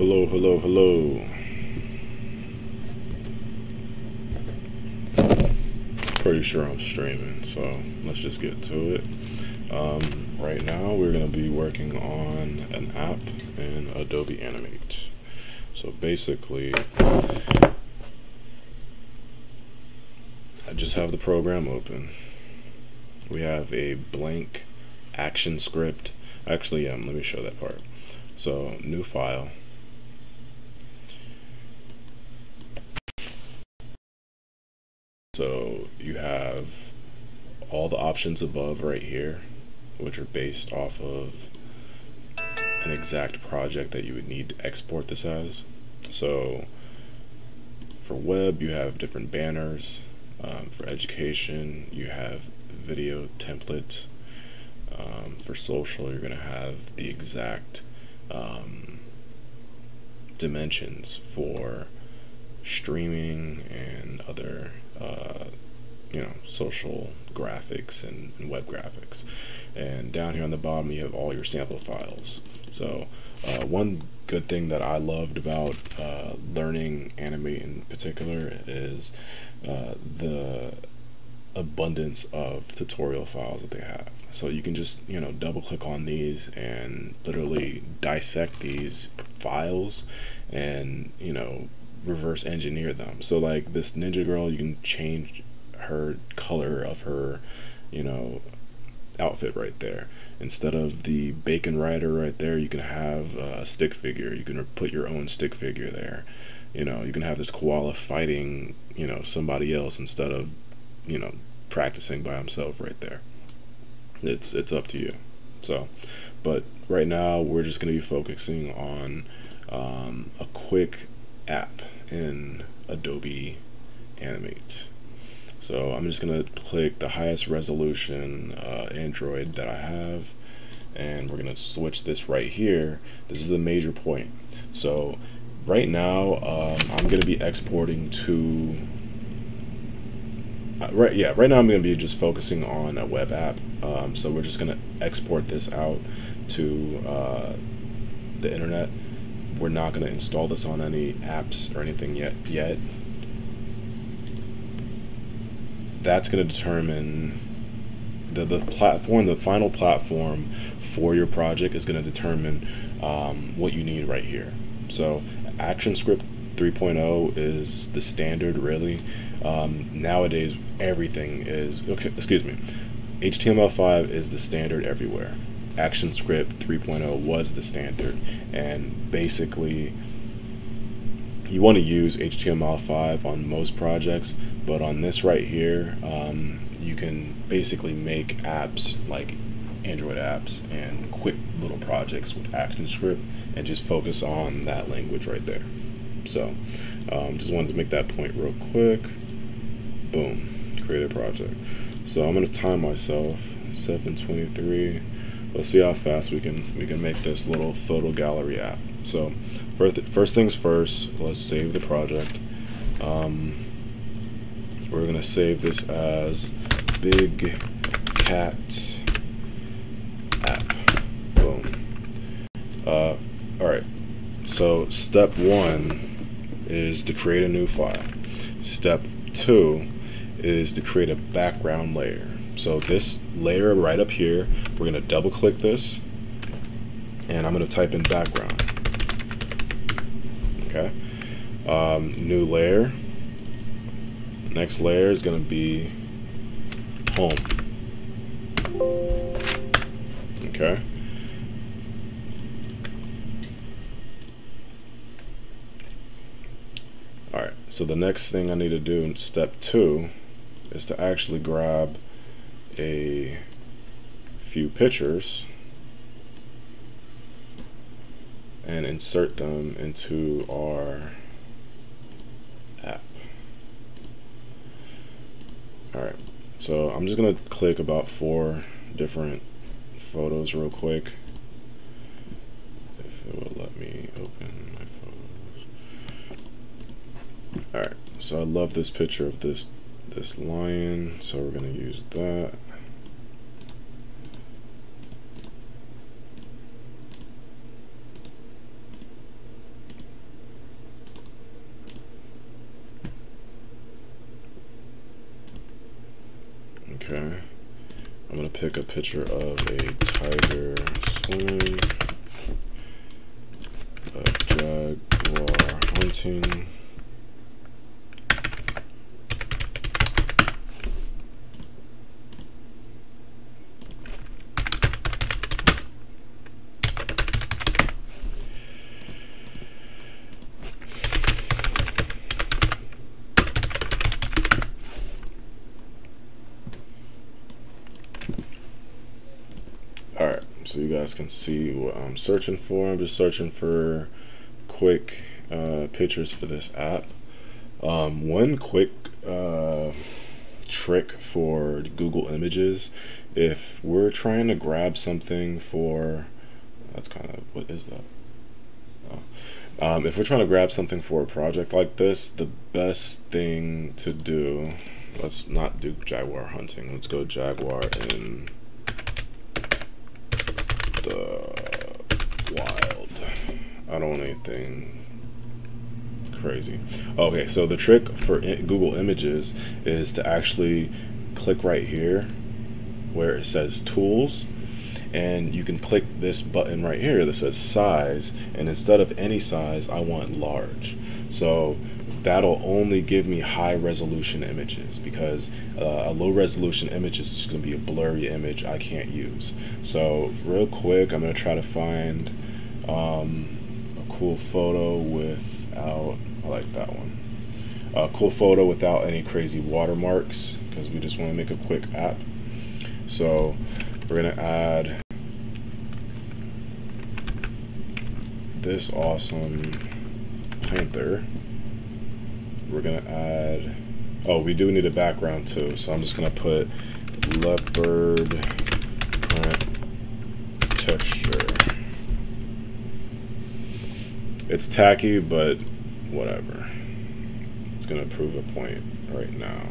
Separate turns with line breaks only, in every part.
Hello, hello, hello. Pretty sure I'm streaming, so let's just get to it. Um, right now, we're going to be working on an app in Adobe Animate. So basically, I just have the program open. We have a blank ActionScript. Actually, um, let me show that part. So, new file. So you have all the options above right here, which are based off of an exact project that you would need to export this as. So for web, you have different banners. Um, for education, you have video templates. Um, for social, you're going to have the exact um, dimensions for streaming and other uh, you know social graphics and, and, web graphics. And down here on the bottom you have all your sample files. So uh, one good thing that I loved about uh, learning Animate in particular is uh, the abundance of tutorial files that they have. So you can just you know double click on these and literally dissect these files and you know reverse engineer them. So like this ninja girl, you can change her color of her, you know, outfit right there. Instead of the bacon rider right there, you can have a stick figure. You can put your own stick figure there. You know, you can have this koala fighting, you know, somebody else instead of, you know, practicing by himself right there. It's it's up to you. So, but right now we're just going to be focusing on um, a quick app in Adobe Animate. So I'm just going to click the highest resolution uh, Android that I have and we're going to switch this right here. This is the major point. So right now um, I'm going to be exporting to uh, right yeah right now I'm going to be just focusing on a web app um, so we're just going to export this out to uh, the internet we're not going to install this on any apps or anything yet yet. That's going to determine the, the platform the final platform for your project is going to determine um, what you need right here. So ActionScript 3.0 is the standard really. Um, nowadays everything is okay excuse me HTML5 is the standard everywhere ActionScript 3.0 was the standard, and basically, you want to use HTML5 on most projects, but on this right here, um, you can basically make apps like Android apps and quick little projects with ActionScript and just focus on that language right there. So, um, just wanted to make that point real quick. Boom, create a project. So I'm gonna time myself 723 let's see how fast we can we can make this little photo gallery app. So first, first things first, let's save the project. Um, we're gonna save this as Big Cat app. Boom. Uh, all right. So step one is to create a new file. Step two is to create a background layer. So this layer right up here, we're going to double click this and I'm going to type in background. Okay. Um, new layer. Next layer is going to be home. Okay. Alright, so the next thing I need to do in step two is to actually grab a few pictures and insert them into our app. Alright, so I'm just going to click about four different photos real quick. If it will let me open my photos. Alright, so I love this picture of this this lion, so we're going to use that. Okay, I'm going to pick a picture of a tiger swimming, a jaguar hunting. Guys can see what I'm searching for. I'm just searching for quick uh, pictures for this app. Um, one quick uh, trick for Google Images, if we're trying to grab something for, that's kind of, what is that? Oh. Um, if we're trying to grab something for a project like this, the best thing to do, let's not do Jaguar hunting, let's go Jaguar in the wild. Don't want anything crazy. Okay, so the trick for Google Images is to actually click right here where it says tools and you can click this button right here that says size and instead of any size I want large so that'll only give me high resolution images because uh, a low resolution image is just going to be a blurry image I can't use. So real quick, I'm going to try to find um, cool photo without, I like that one, a cool photo without any crazy watermarks because we just want to make a quick app. So we're going to add this awesome panther we're gonna add oh we do need a background too so I'm just gonna put leopard print texture it's tacky but whatever. It's gonna prove a point right now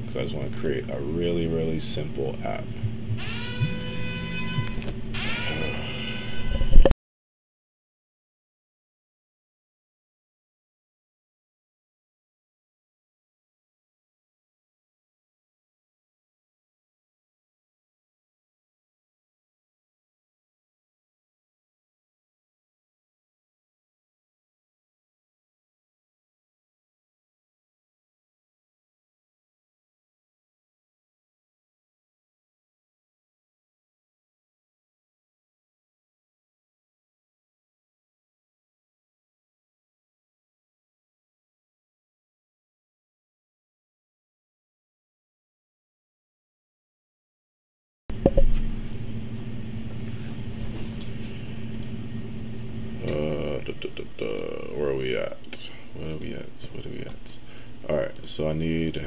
because I just want to create a really really simple app so I need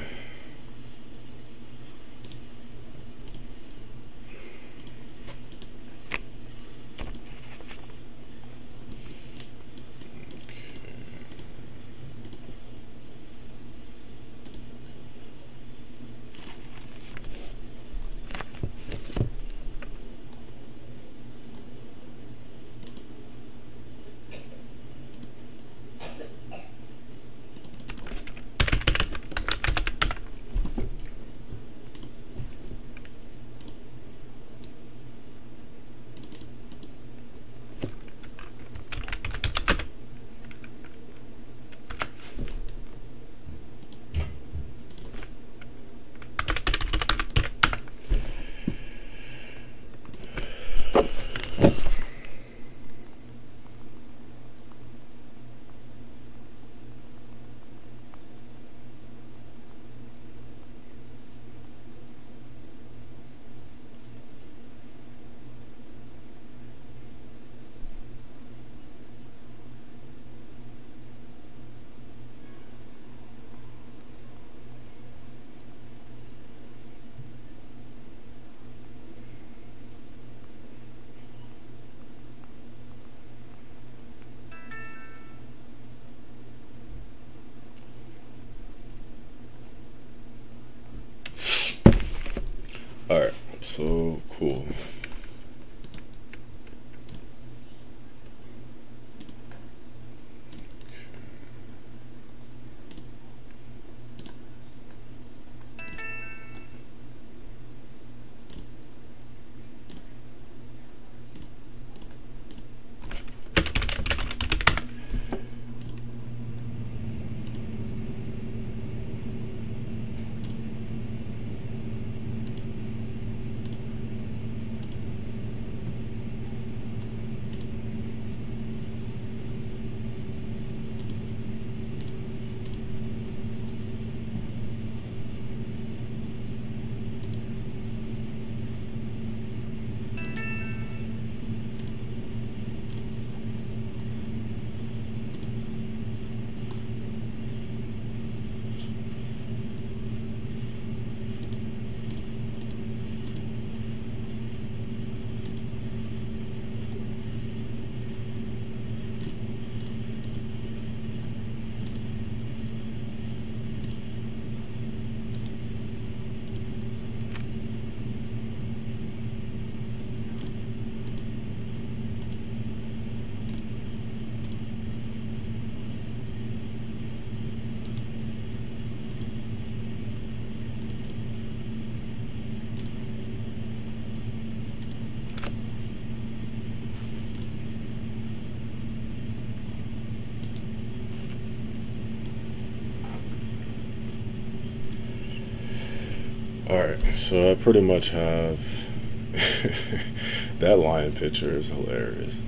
Alright, so cool. Alright, so I pretty much have that lion picture is hilarious.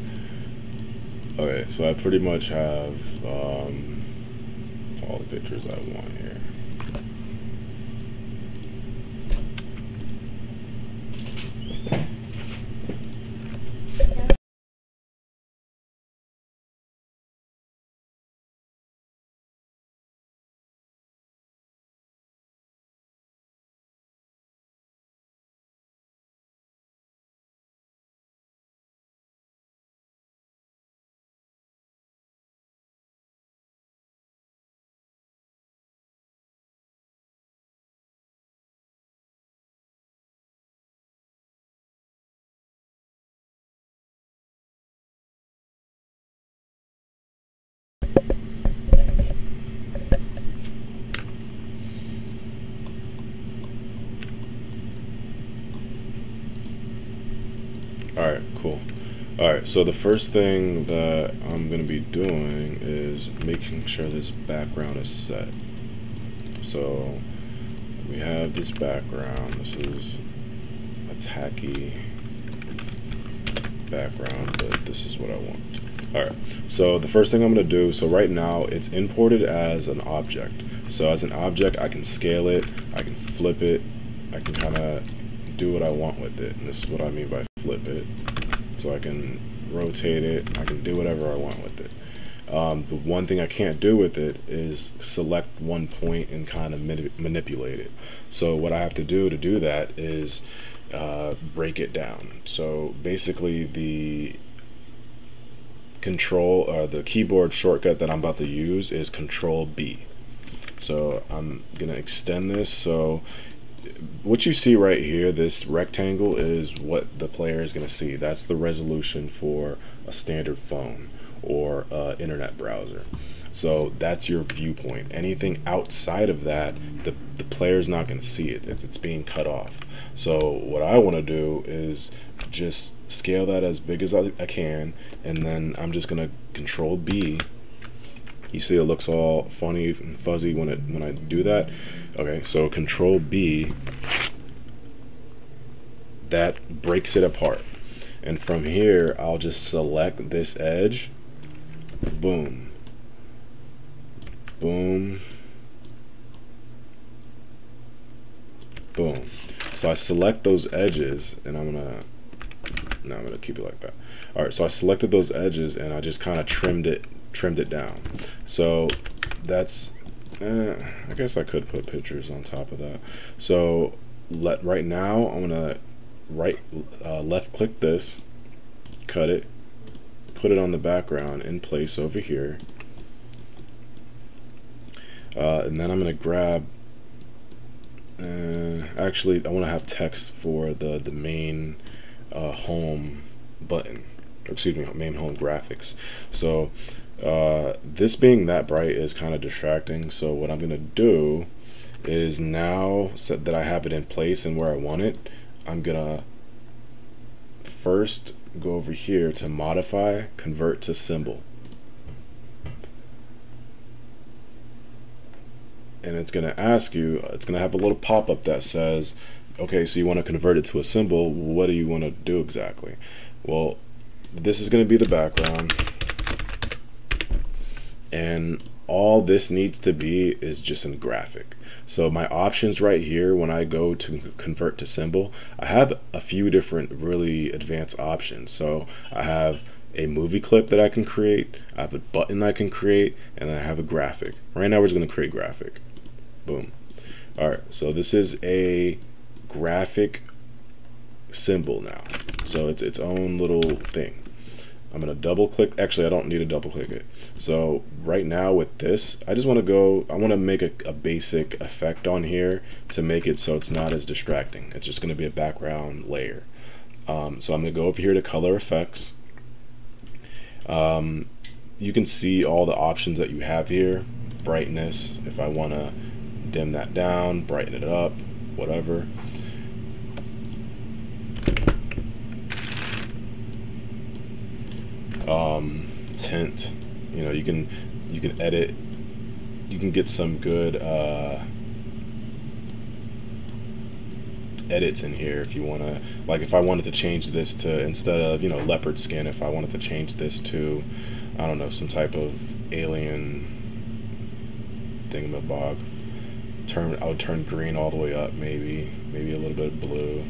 Okay, so I pretty much have um, all the pictures I want here. Alright, cool. Alright, so the first thing that I'm going to be doing is making sure this background is set. So we have this background. This is a tacky background, but this is what I want. Alright, so the first thing I'm going to do, so right now it's imported as an object. So as an object, I can scale it, I can flip it, I can kind of do what I want with it. And this is what I mean by flip it. So I can rotate it, I can do whatever I want with it. Um, the one thing I can't do with it is select one point and kind of manipulate it. So what I have to do to do that is uh, break it down. So basically the control, uh, the keyboard shortcut that I'm about to use is control B. So I'm gonna extend this so what you see right here, this rectangle is what the player is going to see. That's the resolution for a standard phone or uh, internet browser. So that's your viewpoint. Anything outside of that, the, the player's not going to see it. It's, it's being cut off. So what I want to do is just scale that as big as I, I can, and then I'm just going to control B. You see it looks all funny and fuzzy when it when I do that. Okay, so control B, that breaks it apart. And from here, I'll just select this edge, boom, boom, boom. So I select those edges and I'm gonna, now I'm gonna keep it like that. All right, so I selected those edges and I just kind of trimmed it, trimmed it down. So that's Eh, I guess I could put pictures on top of that. So let right now I'm gonna right uh, left click this, cut it, put it on the background in place over here, uh, and then I'm gonna grab. Uh, actually, I want to have text for the the main uh, home button. Excuse me, main home graphics. So uh, this being that bright is kind of distracting. So what I'm going to do is now set that I have it in place and where I want it, I'm going to first go over here to modify, convert to symbol. And it's going to ask you, it's going to have a little pop-up that says, okay, so you want to convert it to a symbol. What do you want to do exactly? Well, this is going to be the background and all this needs to be is just in graphic. So my options right here when I go to convert to symbol, I have a few different really advanced options. So I have a movie clip that I can create, I have a button I can create, and I have a graphic. Right now we're just gonna create graphic. Boom. All right, so this is a graphic symbol now. So it's its own little thing. I'm going to double click. Actually, I don't need to double click it. So right now with this, I just want to go, I want to make a, a, basic effect on here to make it so it's not as distracting. It's just going to be a background layer. Um, so I'm going to go over here to color effects. Um, you can see all the options that you have here. Brightness, if I want to dim that down, brighten it up, whatever. Um, tint. You know, you can you can edit. You can get some good uh, edits in here if you want to like if I wanted to change this to instead of you know leopard skin if I wanted to change this to I don't know some type of alien thingamabog turn I would turn green all the way up maybe maybe a little bit of blue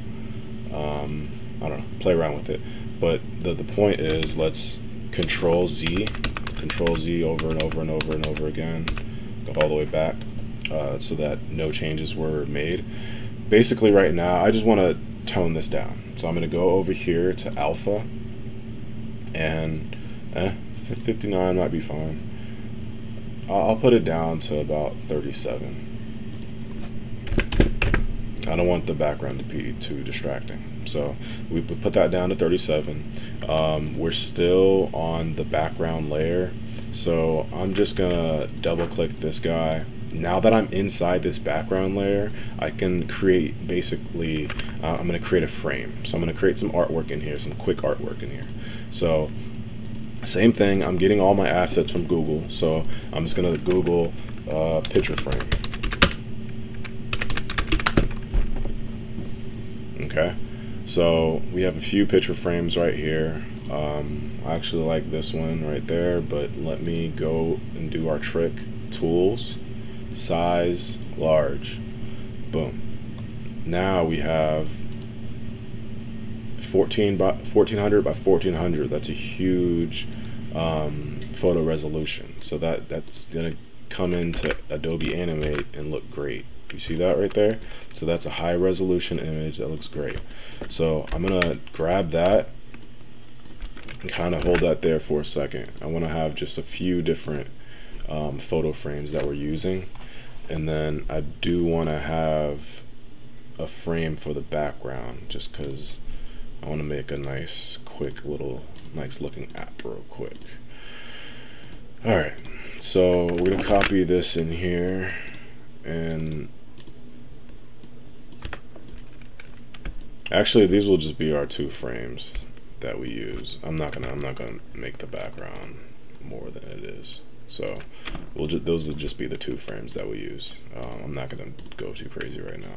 um, I don't know play around with it but the, the point is let's control Z. Control Z over and over and over and over again. Go all the way back uh, so that no changes were made. Basically right now I just want to tone this down. So I'm going to go over here to alpha and eh, 59 might be fine. I'll put it down to about 37 I don't want the background to be too distracting. So we put that down to 37. Um, we're still on the background layer. So I'm just gonna double click this guy. Now that I'm inside this background layer, I can create basically, uh, I'm gonna create a frame. So I'm gonna create some artwork in here, some quick artwork in here. So same thing, I'm getting all my assets from Google. So I'm just gonna Google uh, picture frame. Okay, so we have a few picture frames right here. Um, I actually like this one right there, but let me go and do our trick. Tools, size, large. Boom. Now we have 14 by 1400 by 1400. That's a huge um, photo resolution. So that that's gonna come into Adobe Animate and look great. You see that right there? So that's a high resolution image that looks great. So I'm gonna grab that and kind of hold that there for a second. I wanna have just a few different um, photo frames that we're using. And then I do wanna have a frame for the background just because I want to make a nice quick little nice looking app real quick alright so we're gonna copy this in here and Actually, these will just be our two frames that we use. I'm not gonna I'm not gonna make the background more than it is. So we'll just, those will just be the two frames that we use. Um, I'm not gonna go too crazy right now.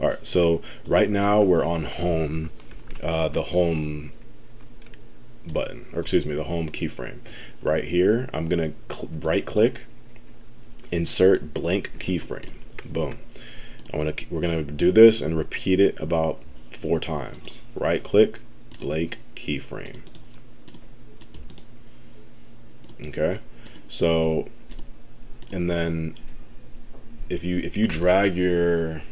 All right, so right now we're on home, uh, the home button, or excuse me, the home keyframe. Right here, I'm gonna cl right click, insert blank keyframe. Boom. I want to. We're gonna do this and repeat it about four times. Right click, blank keyframe. Okay, so and then if you if you drag your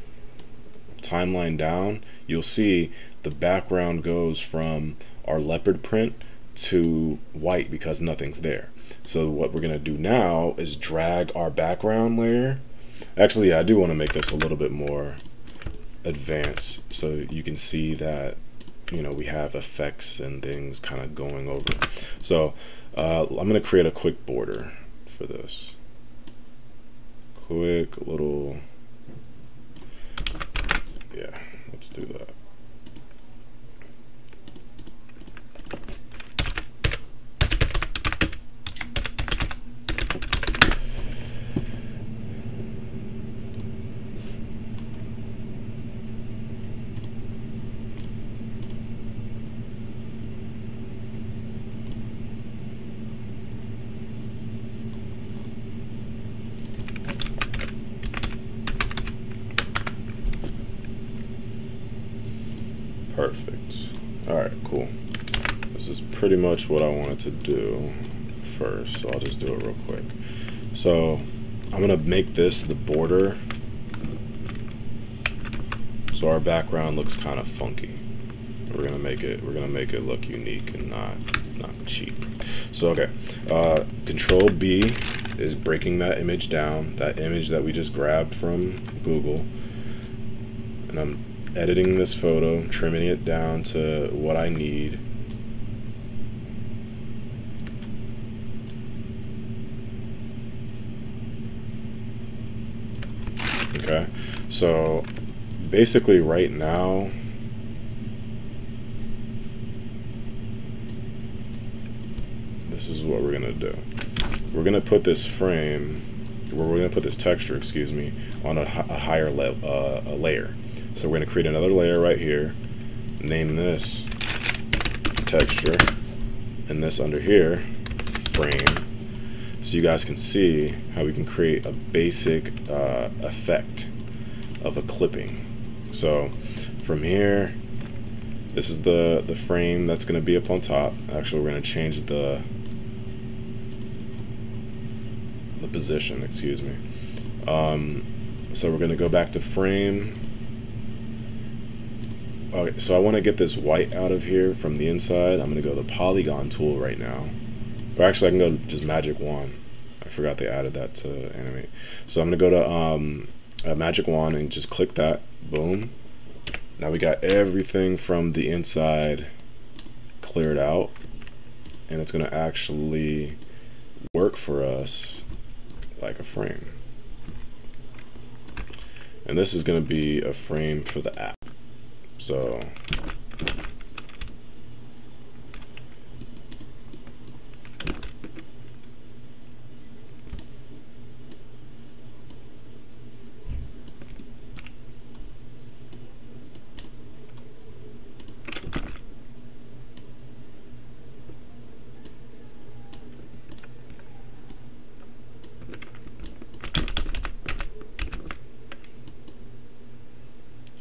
timeline down, you'll see the background goes from our leopard print to white because nothing's there. So what we're gonna do now is drag our background layer. Actually, yeah, I do want to make this a little bit more advance so you can see that you know we have effects and things kind of going over. So uh, I'm gonna create a quick border for this. Quick little yeah let's do that Perfect. Alright, cool. This is pretty much what I wanted to do first, so I'll just do it real quick. So I'm gonna make this the border so our background looks kind of funky. We're gonna make it we're gonna make it look unique and not not cheap. So okay, uh, Control B is breaking that image down, that image that we just grabbed from Google, and I'm editing this photo, trimming it down to what I need. Okay, so basically right now, this is what we're gonna do. We're gonna put this frame, we're gonna put this texture, excuse me, on a, a higher uh, a layer. So we're going to create another layer right here, name this texture, and this under here, frame. So you guys can see how we can create a basic uh, effect of a clipping. So from here, this is the, the frame that's going to be up on top. Actually, we're going to change the the position, excuse me. Um, so we're going to go back to frame. Okay, so I want to get this white out of here from the inside. I'm going to go to the polygon tool right now. Or actually, I can go just magic wand. I forgot they added that to animate. So I'm going to go to um, magic wand and just click that. Boom. Now we got everything from the inside cleared out. And it's going to actually work for us like a frame. And this is going to be a frame for the app. So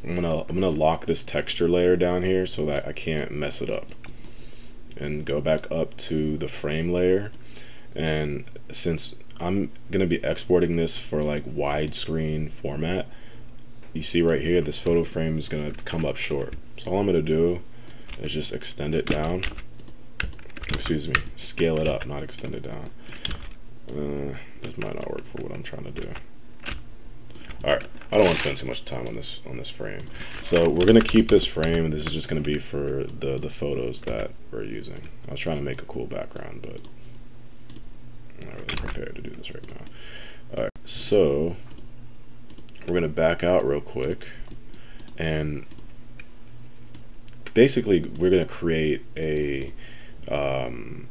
I'm gonna I'm gonna lock this texture layer down here so that I can't mess it up. And go back up to the frame layer. And since I'm gonna be exporting this for like widescreen format you see right here this photo frame is gonna come up short. So all I'm gonna do is just extend it down. Excuse me scale it up not extend it down. Uh, this might not work for what I'm trying to do. All right, I don't want to spend too much time on this on this frame. So we're gonna keep this frame, this is just gonna be for the the photos that we're using. I was trying to make a cool background, but I'm not really prepared to do this right now. All right, so we're gonna back out real quick, and basically we're gonna create a um,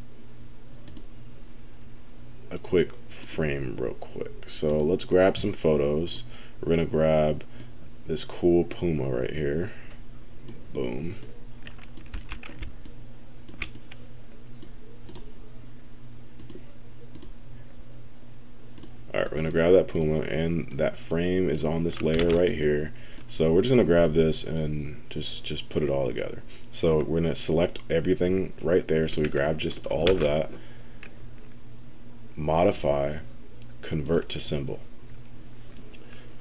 a quick frame real quick. So let's grab some photos we're gonna grab this cool Puma right here. Boom. Alright, we're gonna grab that Puma and that frame is on this layer right here. So we're just gonna grab this and just just put it all together. So we're gonna select everything right there. So we grab just all of that, modify, convert to symbol.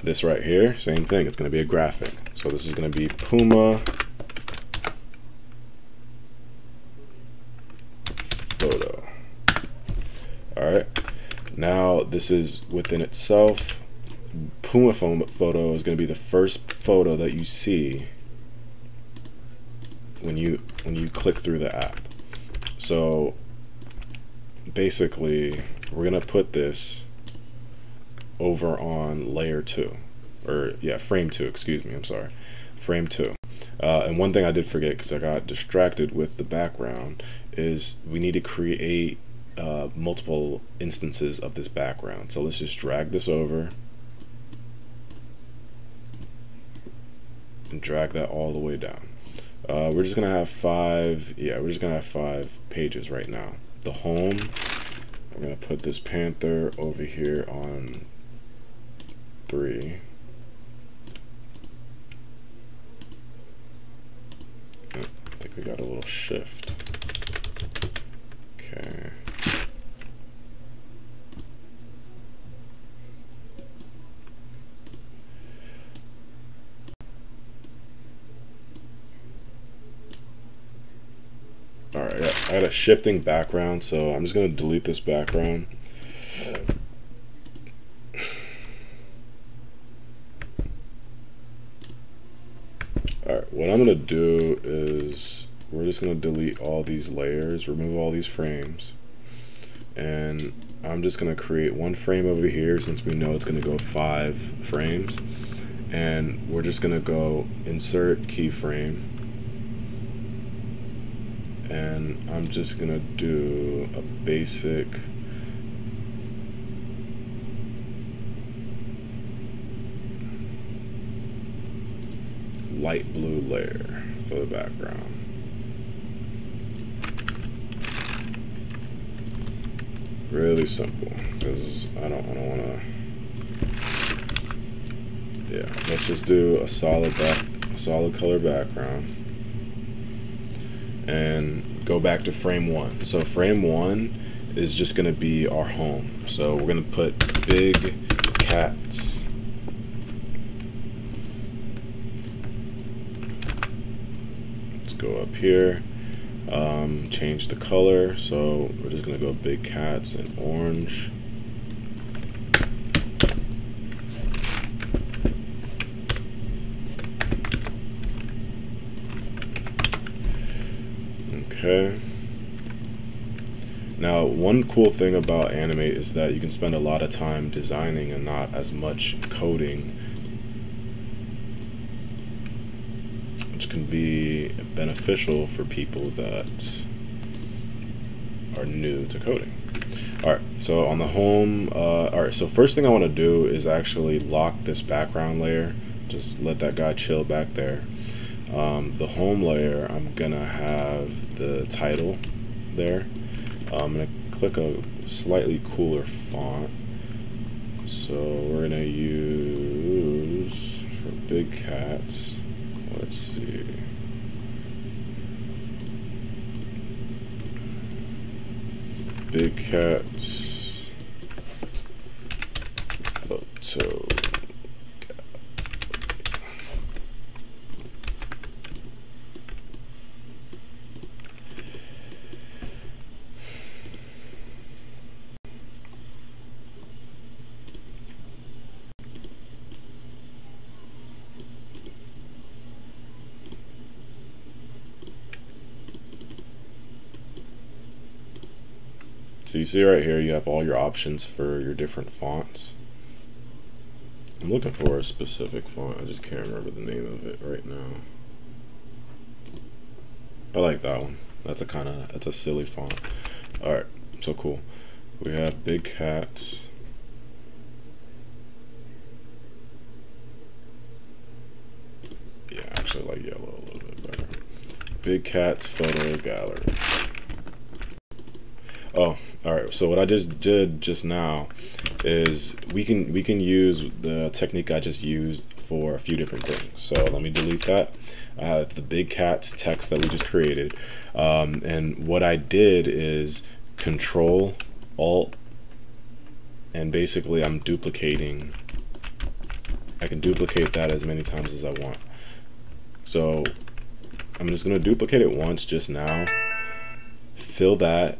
This right here, same thing. It's going to be a graphic. So this is going to be Puma photo. All right. Now this is within itself. Puma photo is going to be the first photo that you see when you when you click through the app. So basically, we're going to put this over on layer two, or yeah, frame two, excuse me, I'm sorry, frame two. Uh, and one thing I did forget because I got distracted with the background is we need to create uh, multiple instances of this background. So let's just drag this over and drag that all the way down. Uh, we're just gonna have five, yeah, we're just gonna have five pages right now. The home, I'm gonna put this panther over here on three. I think we got a little shift. Okay. Alright, I got a shifting background, so I'm just going to delete this background. What I'm gonna do is we're just gonna delete all these layers, remove all these frames, and I'm just gonna create one frame over here since we know it's gonna go five frames, and we're just gonna go insert keyframe, and I'm just gonna do a basic light blue layer for the background. Really simple, because I don't, I don't want to. Yeah, let's just do a solid back, a solid color background, and go back to frame one. So frame one is just going to be our home. So we're going to put big cats. Let's go up here um, change the color. So we're just gonna go big cats and orange. Okay. Now one cool thing about animate is that you can spend a lot of time designing and not as much coding can be beneficial for people that are new to coding. All right, so on the home, uh, all right, so first thing I want to do is actually lock this background layer. Just let that guy chill back there. Um, the home layer, I'm gonna have the title there. I'm gonna click a slightly cooler font. So we're gonna use for big cats let's see. Big cats photo. So you see right here, you have all your options for your different fonts. I'm looking for a specific font. I just can't remember the name of it right now. I like that one. That's a kind of, that's a silly font. All right, so cool. We have big cats. Yeah, actually like yellow a little bit better. Big cats photo gallery. Oh, all right. So what I just did just now is we can we can use the technique I just used for a few different things. So let me delete that. I have the big cats text that we just created, um, and what I did is Control Alt, and basically I'm duplicating. I can duplicate that as many times as I want. So I'm just gonna duplicate it once just now. Fill that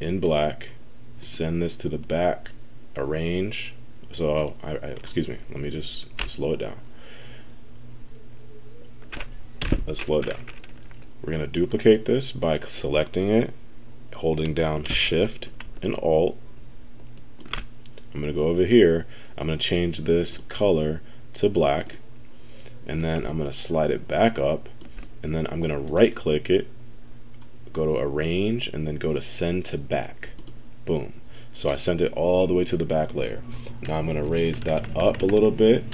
in black, send this to the back, arrange. So I, I excuse me, let me just slow it down. Let's slow it down. We're gonna duplicate this by selecting it, holding down shift and alt. I'm gonna go over here, I'm gonna change this color to black, and then I'm gonna slide it back up, and then I'm gonna right click it go to arrange and then go to send to back. Boom. So I sent it all the way to the back layer. Now I'm gonna raise that up a little bit.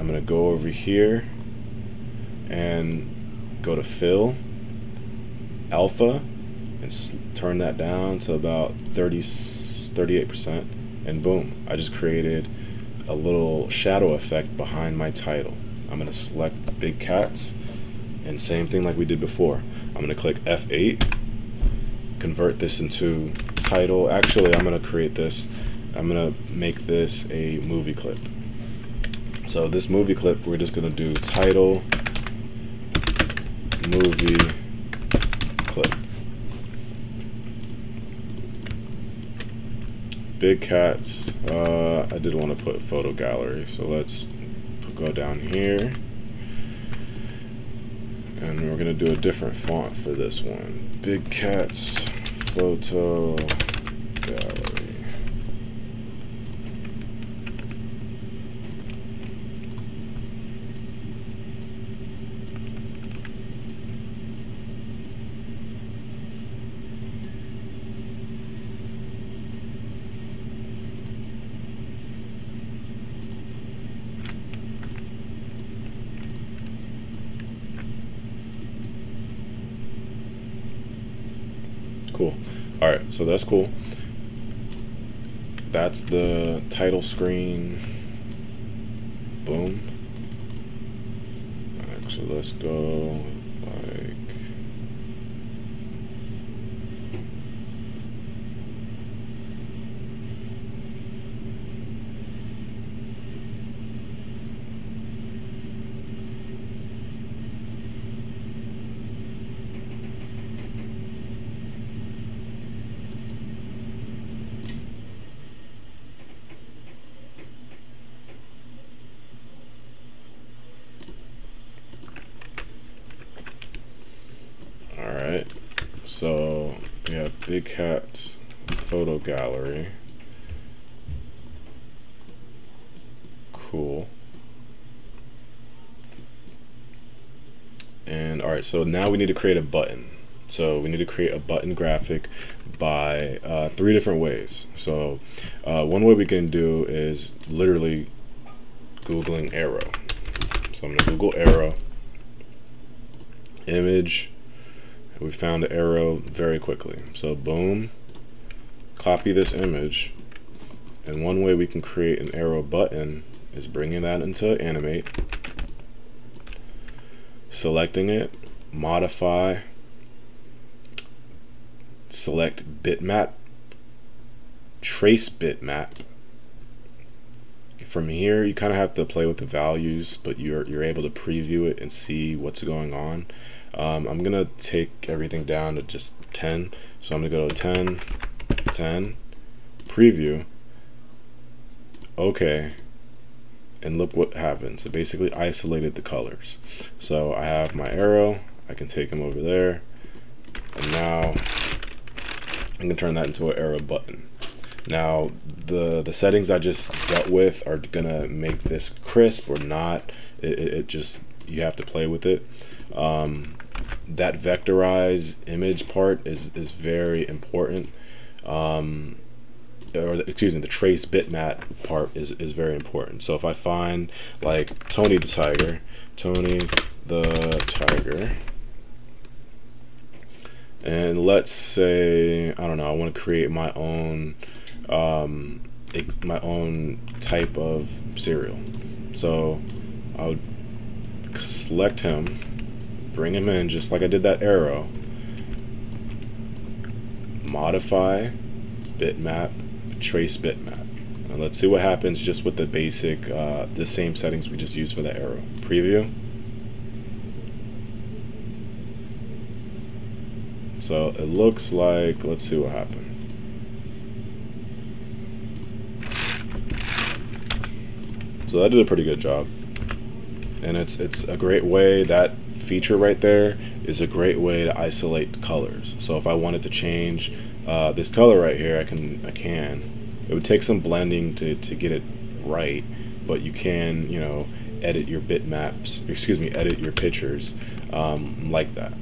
I'm gonna go over here and go to fill alpha and turn that down to about 30 38% and boom I just created a little shadow effect behind my title. I'm gonna select big cats and same thing like we did before I'm going to click F8, convert this into title. Actually, I'm going to create this. I'm going to make this a movie clip. So this movie clip, we're just going to do title, movie clip. Big cats. Uh, I did want to put photo gallery, so let's go down here and we're gonna do a different font for this one. Big Cats Photo Gallery. Cool. All right, so that's cool. That's the title screen. Boom. Actually, let's go with like. Alright, so we have Big Cat's photo gallery. Cool. And alright, so now we need to create a button. So we need to create a button graphic by uh, three different ways. So uh, one way we can do is literally Googling arrow. So I'm gonna Google arrow, image, we found an arrow very quickly. So boom, copy this image. And one way we can create an arrow button is bringing that into animate, selecting it, modify, select bitmap, trace bitmap. From here, you kind of have to play with the values, but you're, you're able to preview it and see what's going on. Um, I'm gonna take everything down to just 10 so I'm gonna go to 10 10 preview. Okay. And look what happens it basically isolated the colors. So I have my arrow I can take them over there and now I'm gonna turn that into an arrow button now the the settings I just dealt with are gonna make this crisp or not it, it, it just you have to play with it um, that vectorize image part is is very important. Um, or excuse me, the trace bitmap part is is very important. So if I find like Tony the Tiger, Tony the Tiger, and let's say I don't know, I want to create my own um, my own type of cereal. So I would select him bring him in just like I did that arrow. Modify bitmap, trace bitmap. And let's see what happens just with the basic, uh, the same settings we just used for the arrow. Preview. So it looks like, let's see what happened. So that did a pretty good job. And it's it's a great way that feature right there is a great way to isolate colors. So if I wanted to change uh, this color right here, I can I can. It would take some blending to, to get it right, but you can, you know, edit your bitmaps, excuse me, edit your pictures um, like that.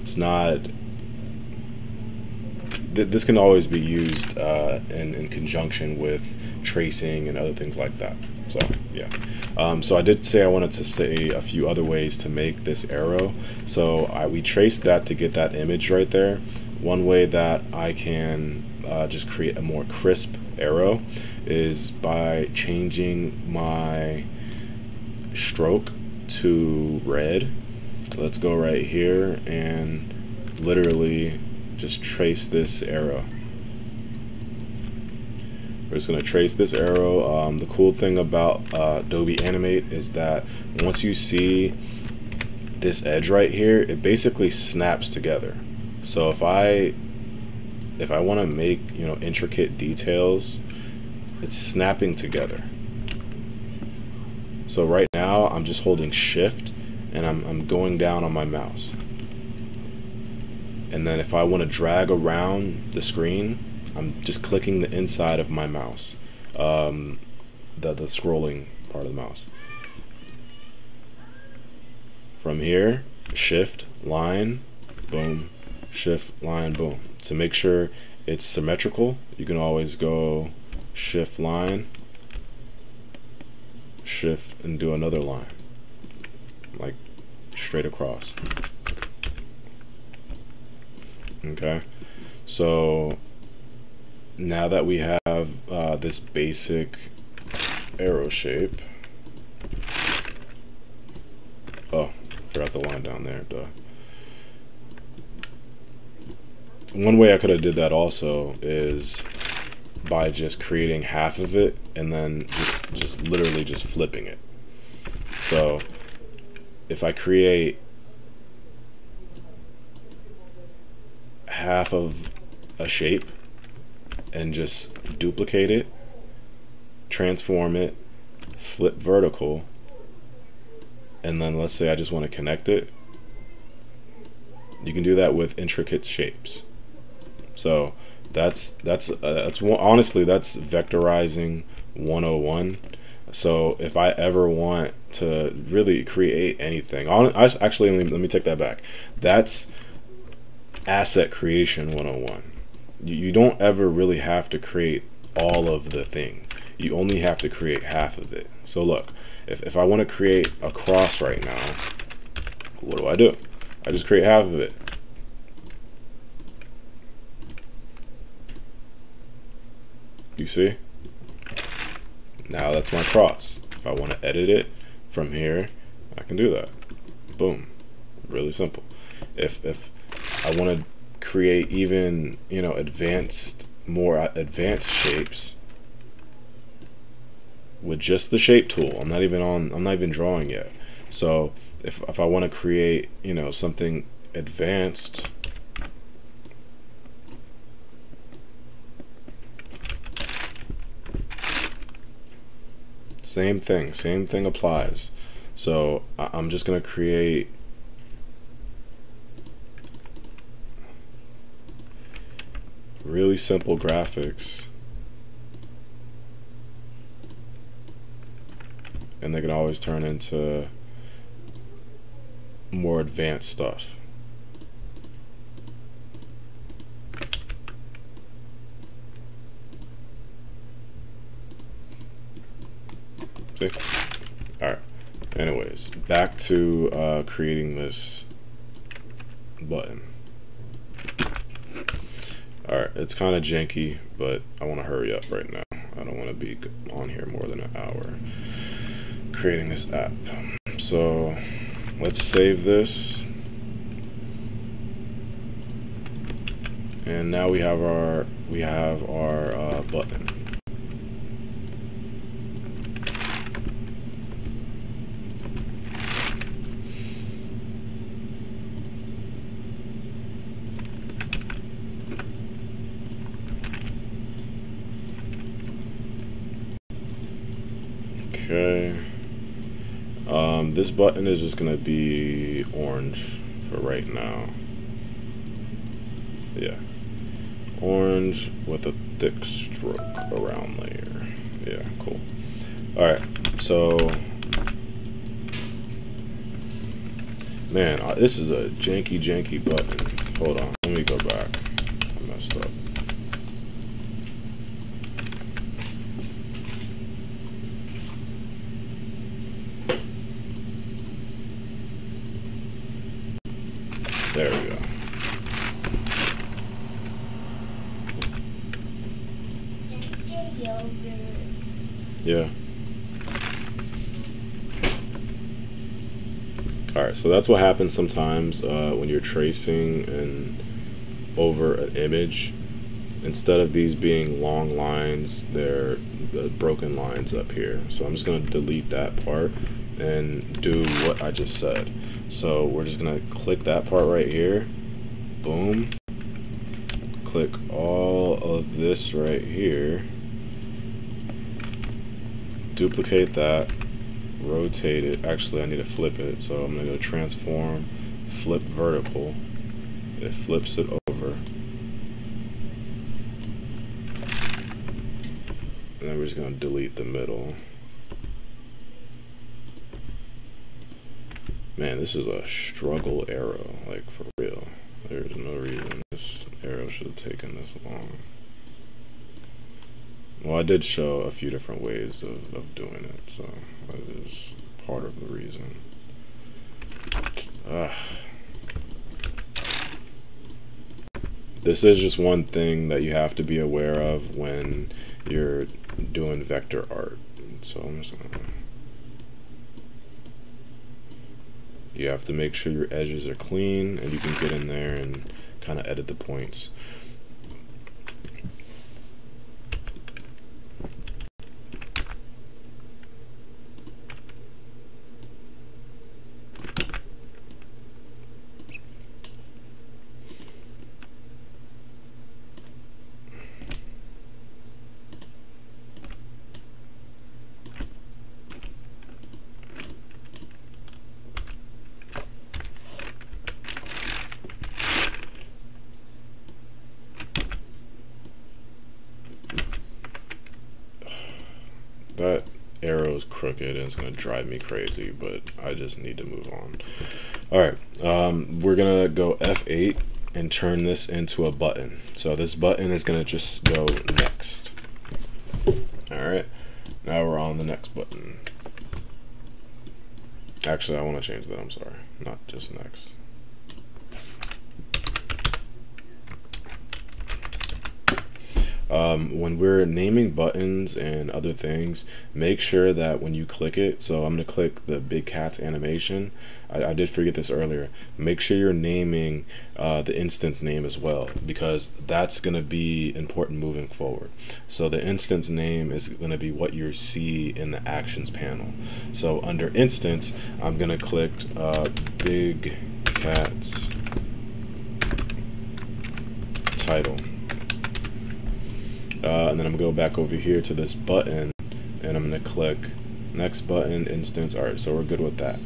It's not, th this can always be used uh, in, in conjunction with tracing and other things like that. So yeah. Um, so I did say I wanted to say a few other ways to make this arrow. So I, we traced that to get that image right there. One way that I can uh, just create a more crisp arrow is by changing my stroke to red. Let's go right here and literally just trace this arrow. We're just going to trace this arrow. Um, the cool thing about uh, Adobe Animate is that once you see this edge right here, it basically snaps together. So if I if I want to make you know intricate details, it's snapping together. So right now I'm just holding shift and I'm, I'm going down on my mouse. And then if I want to drag around the screen, I'm just clicking the inside of my mouse, um, the, the scrolling part of the mouse. From here, shift, line, boom, shift, line, boom. To make sure it's symmetrical, you can always go shift, line, shift, and do another line, like straight across. Okay. So now that we have uh, this basic arrow shape, oh, forgot the line down there, duh. One way I could have did that also is by just creating half of it and then just, just literally just flipping it. So if I create half of a shape and just duplicate it, transform it, flip vertical, and then let's say I just want to connect it. You can do that with intricate shapes. So that's that's uh, that's honestly that's vectorizing 101 so if i ever want to really create anything on actually let me, let me take that back that's asset creation 101 you, you don't ever really have to create all of the thing you only have to create half of it so look if, if i want to create a cross right now what do i do i just create half of it You see? Now that's my cross. If I want to edit it from here, I can do that. Boom. Really simple. If if I want to create even, you know, advanced more advanced shapes with just the shape tool. I'm not even on I'm not even drawing yet. So if if I want to create, you know, something advanced Same thing, same thing applies. So I'm just going to create really simple graphics. And they can always turn into more advanced stuff. See? Alright. Anyways, back to uh, creating this button. Alright, it's kind of janky, but I want to hurry up right now. I don't want to be on here more than an hour creating this app. So let's save this. And now we have our we have our uh, button. Okay. Um, this button is just to be orange for right now. Yeah. Orange with a thick stroke around layer. Yeah, cool. Alright, so... Man, uh, this is a janky, janky button. Hold on, let me go back. I messed up. There we go. Yeah. Alright, so that's what happens sometimes uh, when you're tracing and over an image. Instead of these being long lines, they're the broken lines up here. So I'm just going to delete that part and do what I just said. So we're just gonna click that part right here. Boom. Click all of this right here. Duplicate that. Rotate it. Actually, I need to flip it. So I'm gonna go transform, flip vertical. It flips it over. And then we're just gonna delete the middle. Man, this is a struggle arrow, like for real. There's no reason this arrow should have taken this long. Well, I did show a few different ways of, of doing it, so that is part of the reason. Ugh. this is just one thing that you have to be aware of when you're doing vector art. So I'm just gonna you have to make sure your edges are clean and you can get in there and kind of edit the points. that arrow is crooked and it's going to drive me crazy, but I just need to move on. All right, um, we're to go F8 and turn this into a button. So this button is to just go next. All right, now we're on the next button. Actually, I want to change that. I'm sorry, not just next. Um, when we're naming buttons and other things, make sure that when you click it, so I'm going to click the big cats animation. I, I, did forget this earlier. Make sure you're naming uh, the instance name as well because that's going to be important moving forward. So the instance name is going to be what you see in the actions panel. So under instance, I'm going to click uh, big cats title uh, and then I'm gonna go back over here to this button and I'm gonna click next button instance all right so we're good with that.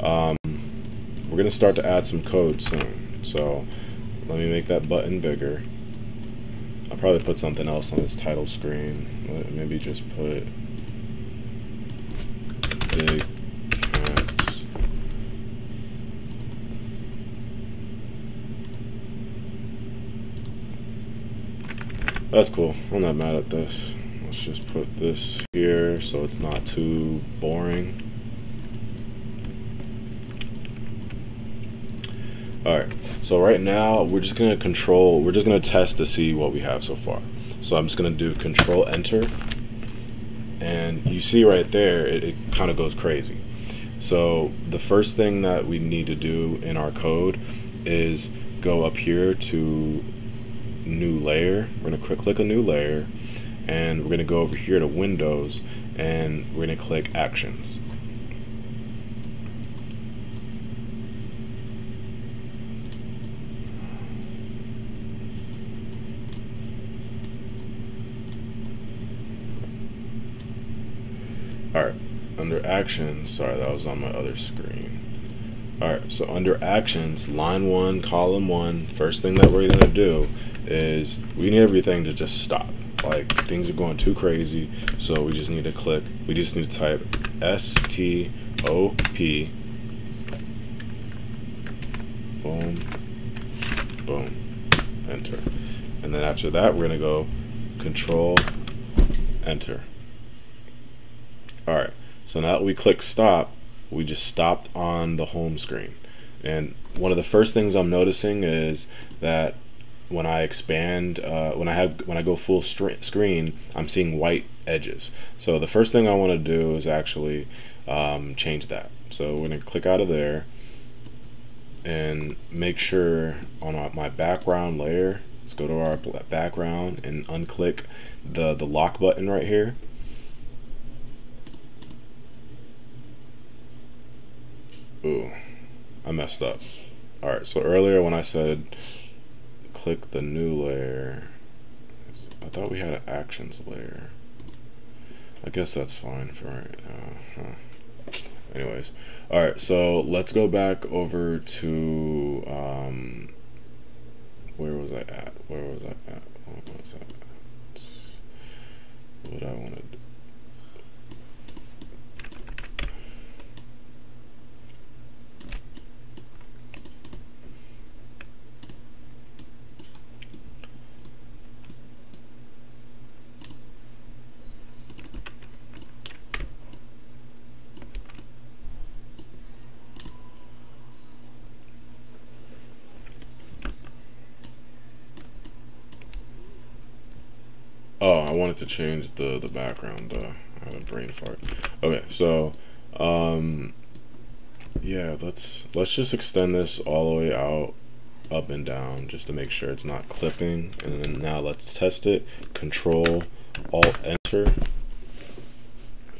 Um, we're gonna start to add some code soon. So let me make that button bigger. I'll probably put something else on this title screen. Maybe just put big That's cool. I'm not mad at this. Let's just put this here so it's not too boring. Alright, so right now we're just going to control, we're just going to test to see what we have so far. So I'm just going to do control enter and you see right there it, it kind of goes crazy. So the first thing that we need to do in our code is go up here to new layer. We're going to click a new layer and we're going to go over here to Windows and we're going to click Actions. Alright, under Actions, sorry that was on my other screen. Alright, so under Actions, line 1, column one, first thing that we're to do is we need everything to just stop. Like things are going too crazy, so we just need to click. We just need to type S T O P. Boom, boom, enter, and then after that we're gonna go Control, Enter. All right. So now that we click stop, we just stopped on the home screen. And one of the first things I'm noticing is that when I expand, uh, when I have when I go full screen, I'm seeing white edges. So the first thing I want to do is actually um, change that. So we're going to click out of there and make sure on my background layer, let's go to our background and unclick the, the lock button right here. Ooh, I messed up. Alright, so earlier when I said click the new layer. I thought we had an actions layer. I guess that's fine for right now. Huh. Anyways, all right. So let's go back over to um, where was I at? Where was I at? What was that? What I wanted. Oh, I wanted to change the the background. Uh, I had a brain fart. Okay, so um, yeah, let's let's just extend this all the way out, up and down, just to make sure it's not clipping. And then now let's test it. Control Alt Enter,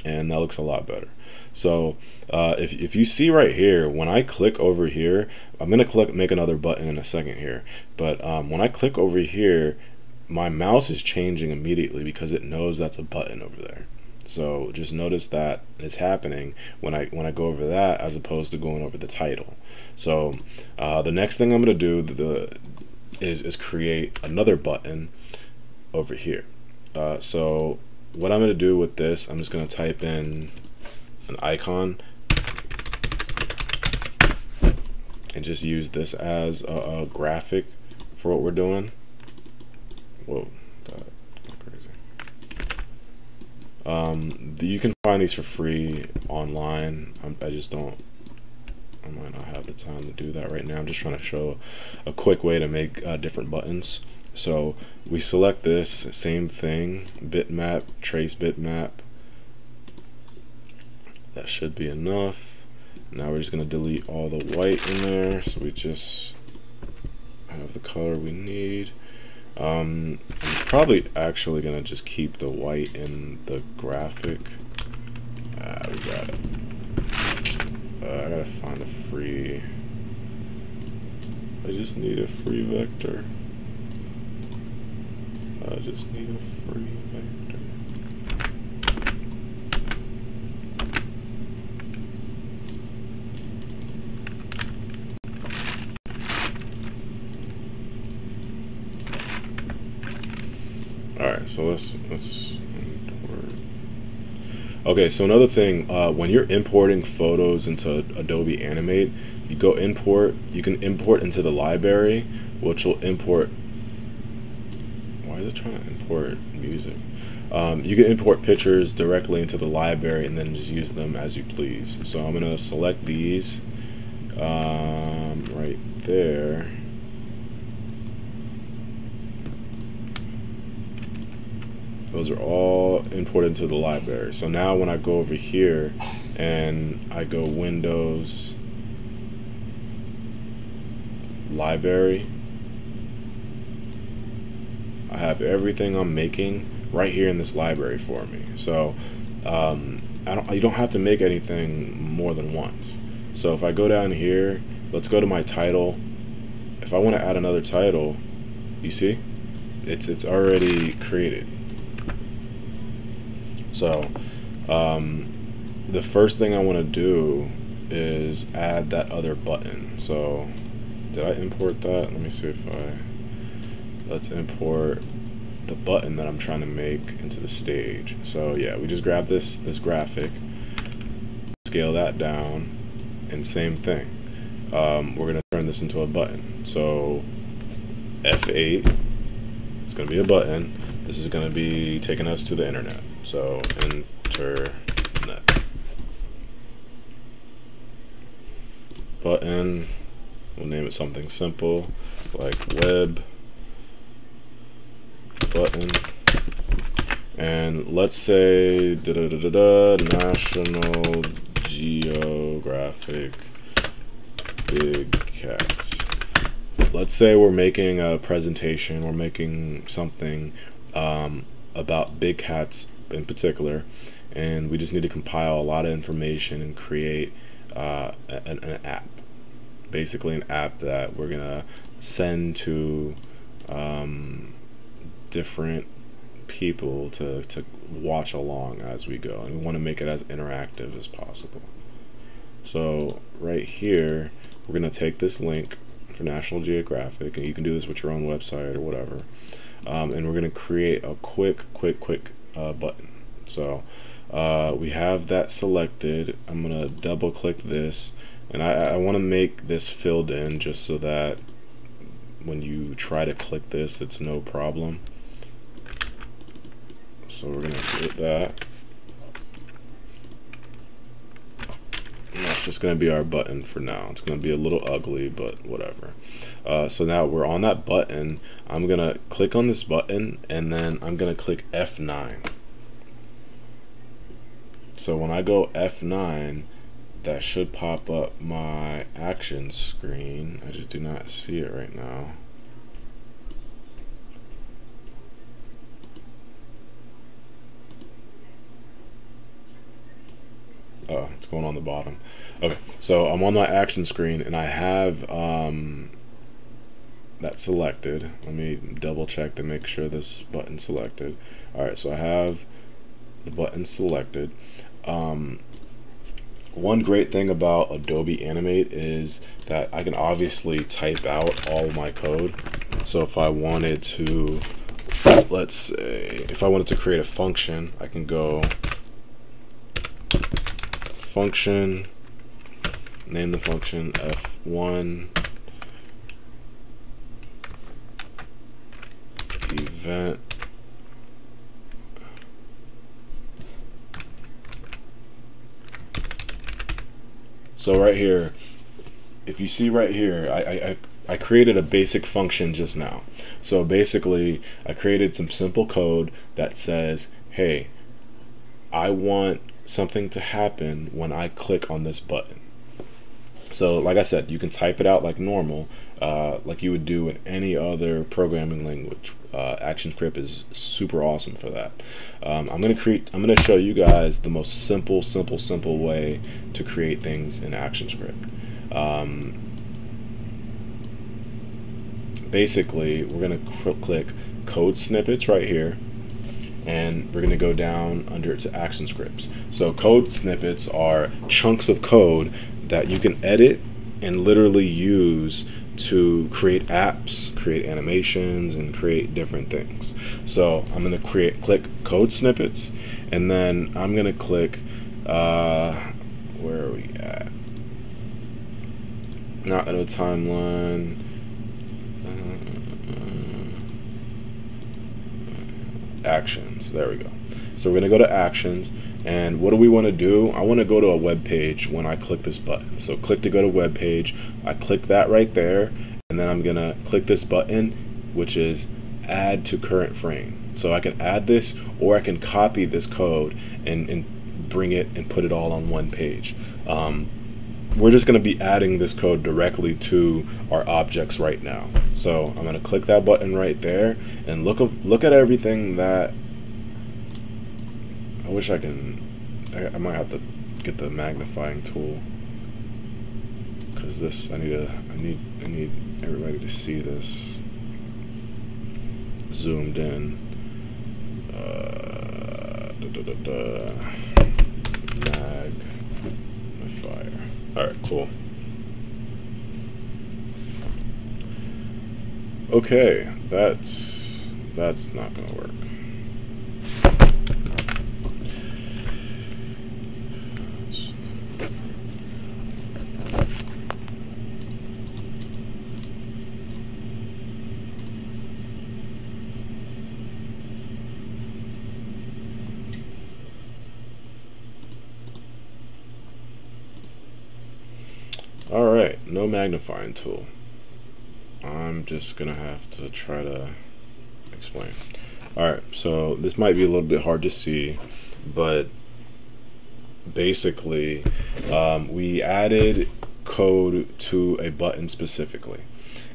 and that looks a lot better. So uh, if, if you see right here, when I click over here, I'm gonna click make another button in a second here. But um, when I click over here, my mouse is changing immediately because it knows that's a button over there. So just notice that it's happening when I when I go over that as opposed to going over the title. So uh, the next thing I'm gonna do the, is is create another button over here. Uh, so what I'm gonna do with this, I'm just gonna type in an icon and just use this as a, a graphic for what we're doing. Whoa, that's crazy. Um, you can find these for free online. I'm, I just don't. I might not have the time to do that right now. I'm just trying to show a quick way to make uh, different buttons. So we select this, same thing, bitmap, trace bitmap. That should be enough. Now we're just gonna delete all the white in there. So we just have the color we need. Um, I'm probably actually gonna just keep the white in the graphic. Ah, we got it. Uh, I gotta find a free. I just need a free vector. I just need a free vector. Alright, so let's let's. Okay, so another thing, uh, when you're importing photos into Adobe Animate, you go import, you can import into the library, which will import why is it trying to import music? Um, you can import pictures directly into the library and then just use them as you please. So I'm going to select these um, right there. Those are all imported into the library. So now when I go over here and I go Windows Library, I have everything I'm making right here in this library for me. So um, I don't, you don't have to make anything more than once. So if I go down here, let's go to my title. If I want to add another title, you see, it's it's already created. So, um, the first thing I want to do is add that other button. So, did I import that? Let me see if I, let's import the button that I'm trying to make into the stage. So yeah, we just grab this, this graphic, scale that down, and same thing. Um, we're gonna turn this into a button. So F8, it's gonna be a button. This is gonna be taking us to the internet. So internet button. We'll name it something simple like web button. And let's say da da da da, da National Geographic Big Cats. Let's say we're making a presentation, we're making something um, about big cats in particular, and we just need to compile a lot of information and create uh, an, an, app. Basically, an app that we're gonna send to um, different people to, to watch along as we go, and we want to make it as interactive as possible. So right here, we're gonna take this link for National Geographic, and you can do this with your own website or whatever. Um, and we're going to create a quick, quick, quick uh, button. So uh, we have that selected. I'm going to double click this and I, I want to make this filled in just so that when you try to click this it's no problem. So we're to hit that. I'm just going to be our button for now. It's going to be a little ugly, but whatever. Uh, so now we're on that button. I'm going to click on this button and then I'm going to click F9. So when I go F9, that should pop up my action screen. I just do not see it right now. Oh, it's going on the bottom. Okay, so I'm on my action screen and I have um, that selected. Let me double check to make sure this button selected. All right, so I have the button selected. Um, one great thing about Adobe Animate is that I can obviously type out all my code. So if I wanted to, let's say, if I wanted to create a function, I can go function, name the function f1 event. So right here, if you see right here, I, I, I created a basic function just now. So basically, I created some simple code that says, hey, I want something to happen when I click on this button. So like I said, you can type it out like normal, uh, like you would do in any other programming language. Uh, ActionScript is super awesome for that. Um, I'm gonna create. I'm gonna show you guys the most simple, simple, simple way to create things in ActionScript. Um, basically, we're gonna click code snippets right here and we're going to go down under to action scripts. So code snippets are chunks of code that you can edit and literally use to create apps, create animations, and create different things. So I'm going to create click code snippets, and then I'm going to click uh, where are we at? Not in a timeline. Actions. There we go. So we're going to go to actions. And what do we want to do? I want to go to a web page when I click this button. So click to go to web page. I click that right there. And then I'm going to click this button, which is add to current frame. So I can add this or I can copy this code and, and bring it and put it all on one page. Um, we're just going to be adding this code directly to our objects right now. So I'm going to click that button right there and look up, look at everything that I wish I can I, I might have to get the magnifying tool. Because this I need a I need I need everybody to see this. Zoomed in. Uh, da, da, da, magnifier Alright, cool. Okay, that's that's not gonna work. Alright, no magnifying tool. I'm just gonna have to try to explain. Alright, so this might be a little bit hard to see, but basically um, we added code to a button specifically.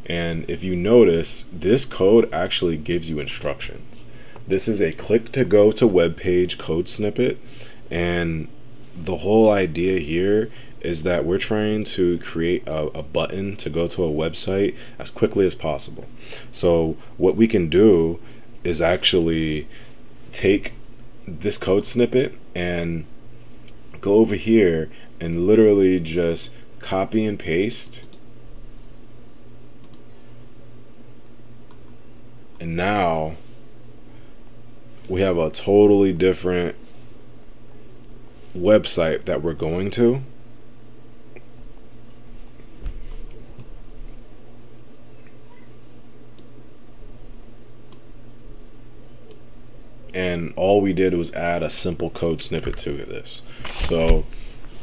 And if you notice, this code actually gives you instructions. This is a click to go to web page code snippet, and the whole idea here is that we're trying to create a, a, button to go to a website as quickly as possible. So what we can do is actually take this code snippet and go over here and literally just copy and paste and now we have a totally different website that we're going to and all we did was add a simple code snippet to this. So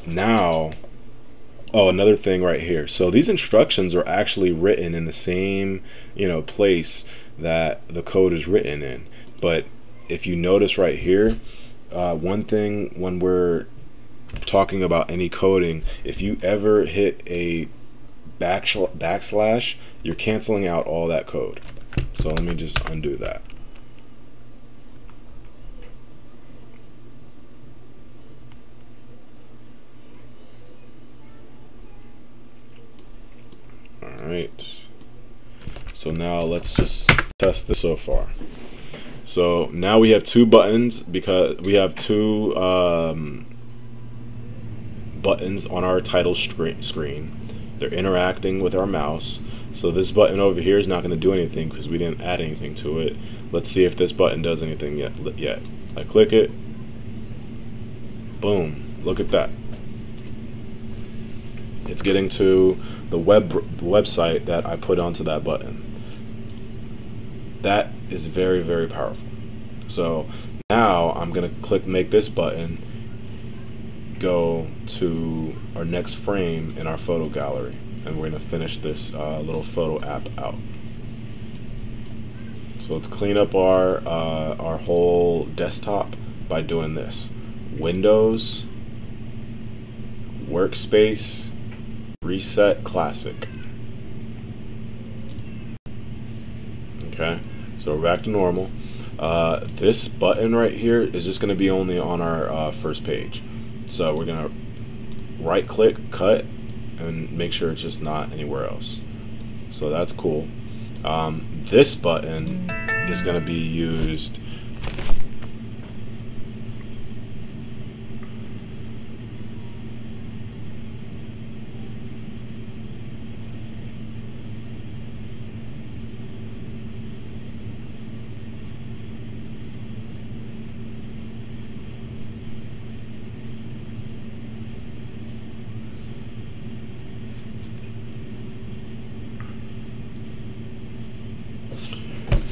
now Oh, another thing right here. So these instructions are actually written in the same, you know, place that the code is written in. But if you notice right here, uh, one thing when we're talking about any coding, if you ever hit a backslash, you're canceling out all that code. So let me just undo that. Alright. So now let's just test this so far. So now we have two buttons because we have two um, buttons on our title screen. They're interacting with our mouse. So this button over here is not going to do anything because we didn't add anything to it. Let's see if this button does anything yet. Yet I click it. Boom! Look at that. It's getting to the web the website that I put onto that button. That is very very powerful. So now I'm gonna click make this button go to our next frame in our photo gallery and we're to finish this uh, little photo app out. So let's clean up our, uh, our whole desktop by doing this. Windows, Workspace, Reset Classic. Okay, so we're back to normal. Uh, this button right here is just going to be only on our uh, first page. So we're going to right click, cut, and make sure it's just not anywhere else. So that's cool. Um, this button is going to be used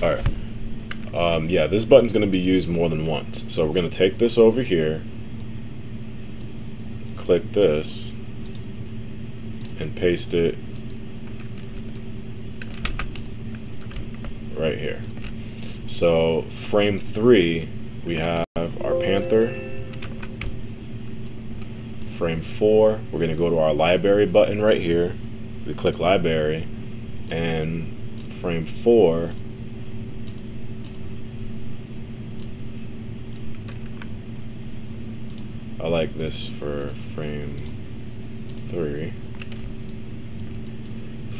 Alright. Um, yeah, this button's going to be used more than once. So we're going to take this over here, click this, and paste it right here. So frame 3, we have our Panther. Frame 4, we're going to go to our library button right here. We click library, and frame 4, I like this for frame 3.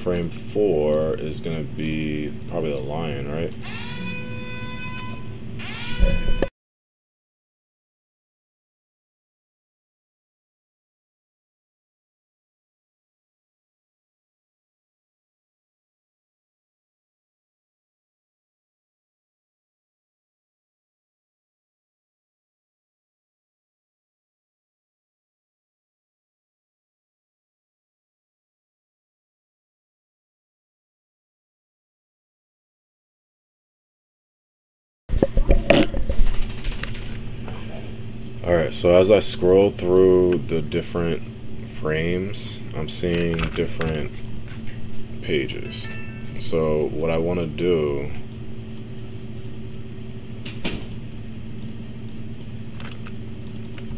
Frame 4 is going to be probably the lion, right? Alright, so as I scroll through the different frames, I'm seeing different pages. So what I want to do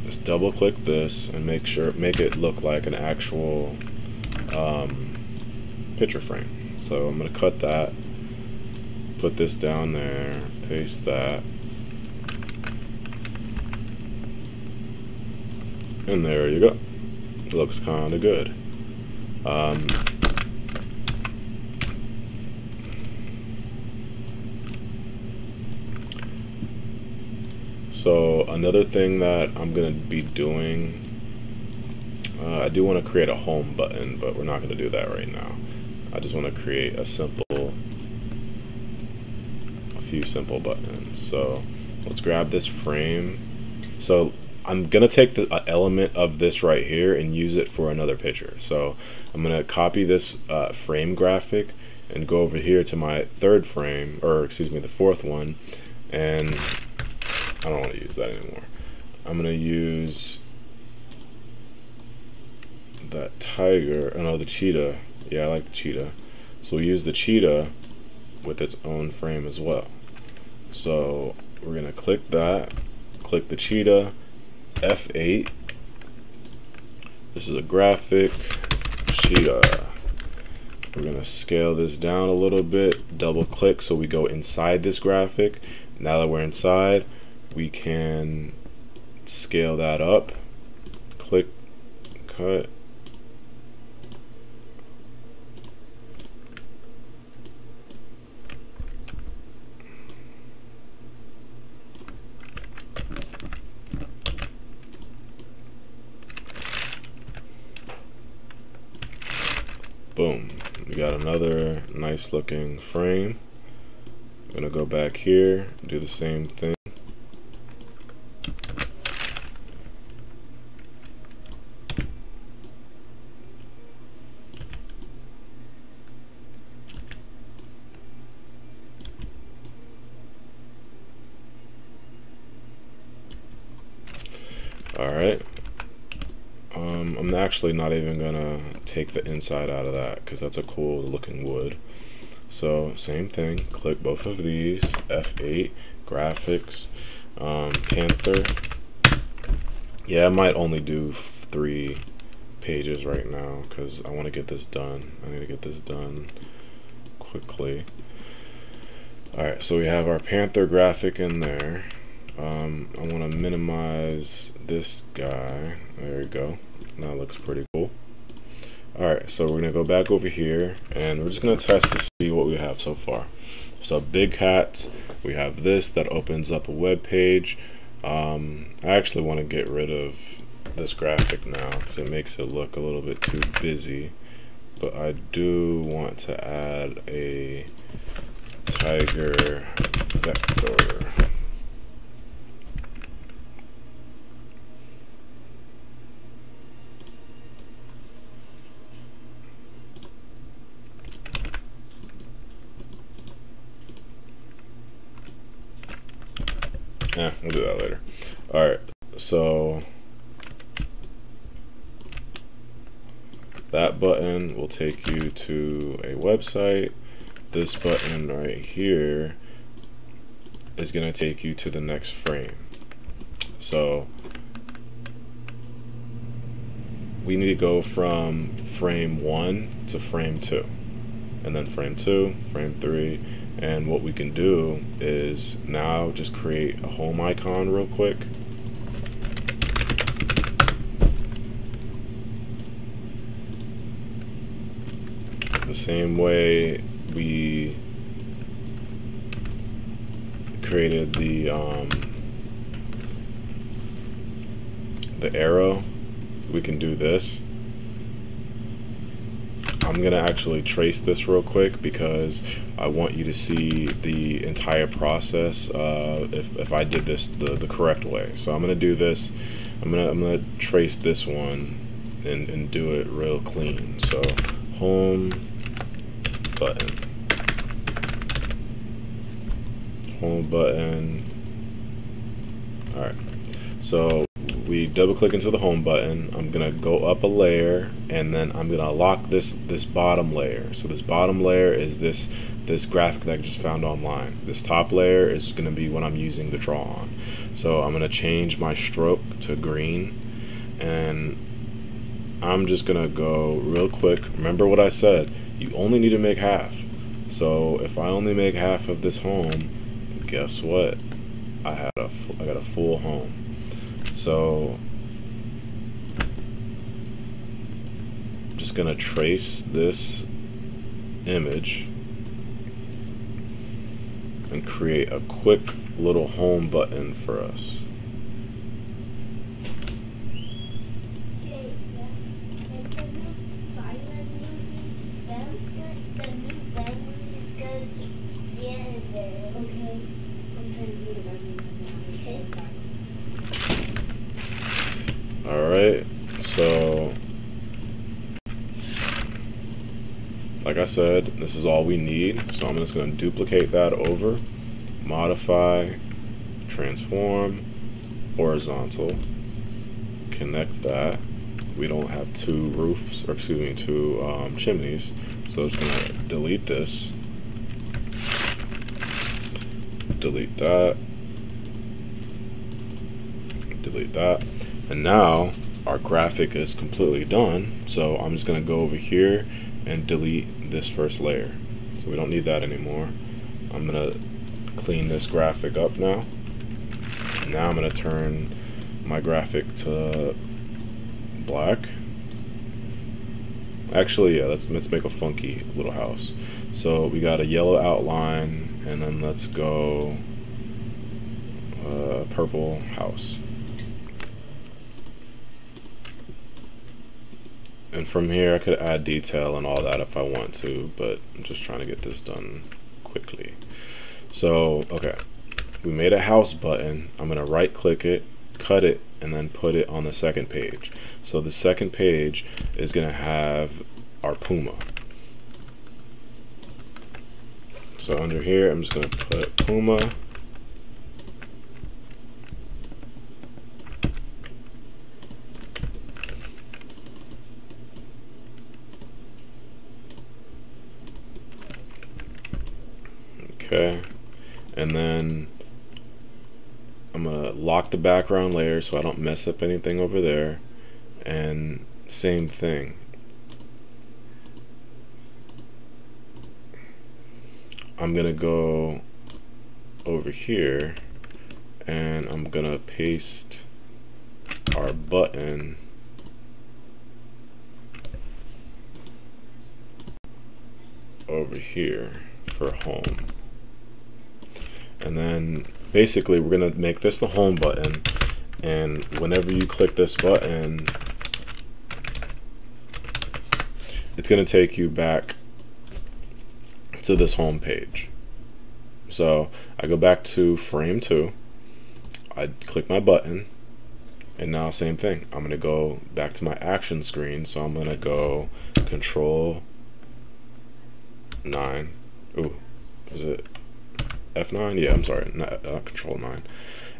is double click this and make sure make it look like an actual um, picture frame. So I'm going to cut that, put this down there, paste that, And there you go. Looks kind of good. Um, so another thing that I'm going to be doing, uh, I do want to create a home button, but we're not going to do that right now. I just want to create a simple, a few simple buttons. So let's grab this frame. So I'm gonna take the uh, element of this right here and use it for another picture. So I'm gonna copy this uh, frame graphic and go over here to my third frame, or excuse me, the fourth one, and I don't want to use that anymore. I'm gonna use that tiger, oh no, the cheetah. Yeah, I like the cheetah. So we use the cheetah with its own frame as well. So we're gonna click that, click the cheetah, F8. This is a graphic, cheetah. Uh, we're gonna scale this down a little bit, double click so we go inside this graphic. Now that we're inside, we can scale that up, click, cut, boom. We got another nice looking frame. I'm gonna go back here do the same thing. Alright, um, I'm actually not even gonna take the inside out of that because that's a cool looking wood. So same thing, click both of these, F8, graphics, um, Panther. Yeah, I might only do three pages right now because I want to get this done. I need to get this done quickly. Alright, so we have our Panther graphic in there. Um, I want to minimize this guy. There we go. That looks pretty cool. Alright, so we're going to go back over here and we're just going to test to see what we have so far. So big cats, we have this that opens up a web page. Um, I actually want to get rid of this graphic now because it makes it look a little bit too busy. But I do want to add a tiger vector. Yeah, we'll do that later. Alright, so button will take you to a website. This button right here is going to take you to the next frame. So we need to go from frame 1 to frame 2 and then frame 2, frame 3, and what we can do is now just create a home icon real quick. Same way we created the um, the arrow, we can do this. I'm gonna actually trace this real quick because I want you to see the entire process uh, if, if I did this the, the correct way. So I'm gonna do this, I'm gonna, I'm gonna trace this one and, and do it real clean. So home button, home button, all right. So we double click into the home button. I'm gonna go up a layer and then I'm gonna lock this this bottom layer. So this bottom layer is this this graphic that I just found online. This top layer is gonna be what I'm using to draw on. So I'm gonna change my stroke to green and I'm just gonna go real quick. Remember what I said, you only need to make half. So if I only make half of this home, guess what? I had a I got a full home. So I'm just to trace this image and create a quick little home button for us. Alright, so like I said, this is all we need. So I'm just going to duplicate that over, modify, transform, horizontal, connect that, we don't have two roofs, or excuse me, two um, chimneys. So I'm just gonna delete this, delete that, delete that, and now our graphic is completely done. So I'm just gonna go over here and delete this first layer. So we don't need that anymore. I'm gonna clean this graphic up now. Now I'm gonna turn my graphic to black. Actually, yeah, let's let's make a funky little house. So we got a yellow outline, and then let's go uh, purple house. And from here, I could add detail and all that if I want to, but I'm just trying to get this done quickly. So, okay, we made a house button. I'm gonna right click it, cut it, and then put it on the second page. So the second page is gonna have our Puma. So under here, I'm just gonna put Puma. Okay, and then I'm gonna lock the background layer so I don't mess up anything over there. And same thing. I'm gonna go over here and I'm gonna paste our button. Over here for home and then basically we're gonna make this the home button. And whenever you click this button it's gonna take you back to this home page. So I go back to frame 2 I click my button. And now same thing. I'm gonna go back to my action screen. So I'm gonna go control 9 ooh is it F9? Yeah, I'm sorry, not, not Control 9.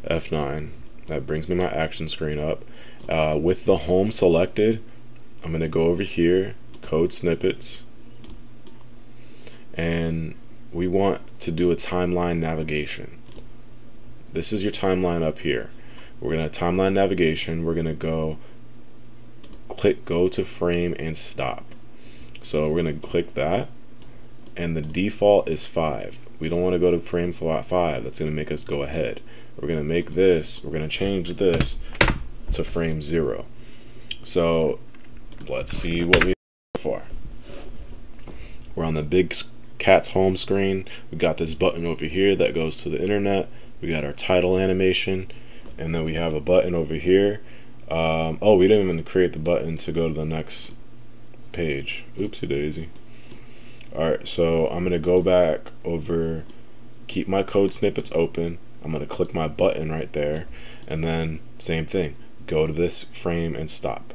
F9. That brings me my action screen up. Uh, with the home selected, I'm going to go over here, code snippets, and we want to do a timeline navigation. This is your timeline up here. We're going to timeline navigation. We're going to go click go to frame and stop. So we're going to click that and the default is 5. We don't want to go to frame 5. That's going to make us go ahead. We're going to make this, we're going to change this to frame 0. So let's see what we have for. We're on the big cat's home screen. We got this button over here that goes to the internet. We got our title animation. And then we have a button over here. Um, oh, we didn't even create the button to go to the next page. Oopsie daisy. Alright, so I'm going to go back over, keep my code snippets open. I'm going to click my button right there. And then, same thing, go to this frame and stop.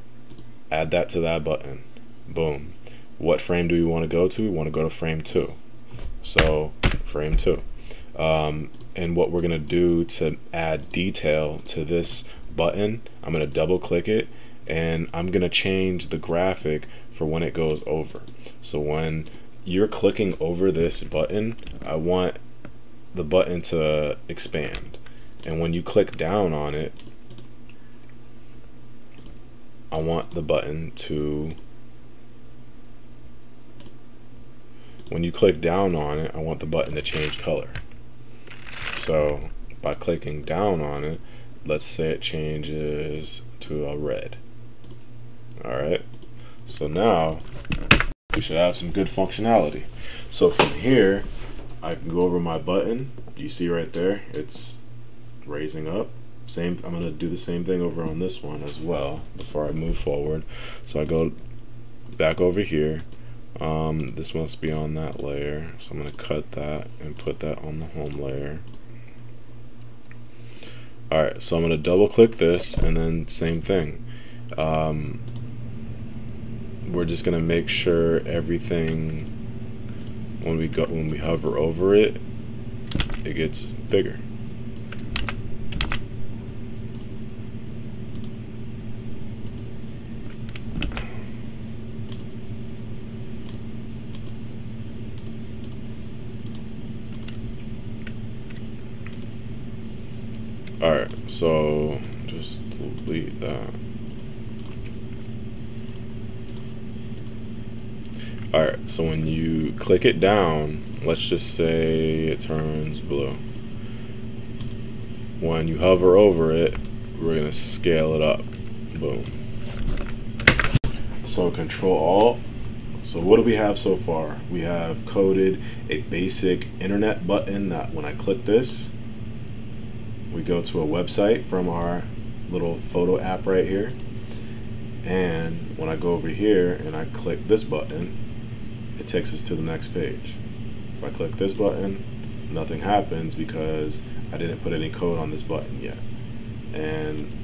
Add that to that button. Boom. What frame do we want to go to? We want to go to frame 2. So, frame 2. Um, and what we're going to do to add detail to this button, I'm going to double click it and I'm going to change the graphic for when it goes over. So when you're clicking over this button, I want the button to expand. And when you click down on it, I want the button to when you click down on it, I want the button to change color. So by clicking down on it, let's say it changes to a red. Alright, so now we should have some good functionality. So from here, I can go over my button. You see right there, it's raising up. Same, I'm gonna do the same thing over on this one as well before I move forward. So I go back over here. Um, this must be on that layer, so I'm gonna cut that and put that on the home layer. Alright, so I'm gonna double click this and then same thing. Um, we're just gonna make sure everything when we go when we hover over it it gets bigger Alright, so just delete that. Alright, so when you click it down, let's just say it turns blue. When you hover over it, we're to scale it up. Boom. So control alt. So what do we have so far? We have coded a basic internet button that when I click this, we go to a website from our little photo app right here. And when I go over here and I click this button, it takes us to the next page. If I click this button, nothing happens because I didn't put any code on this button yet. And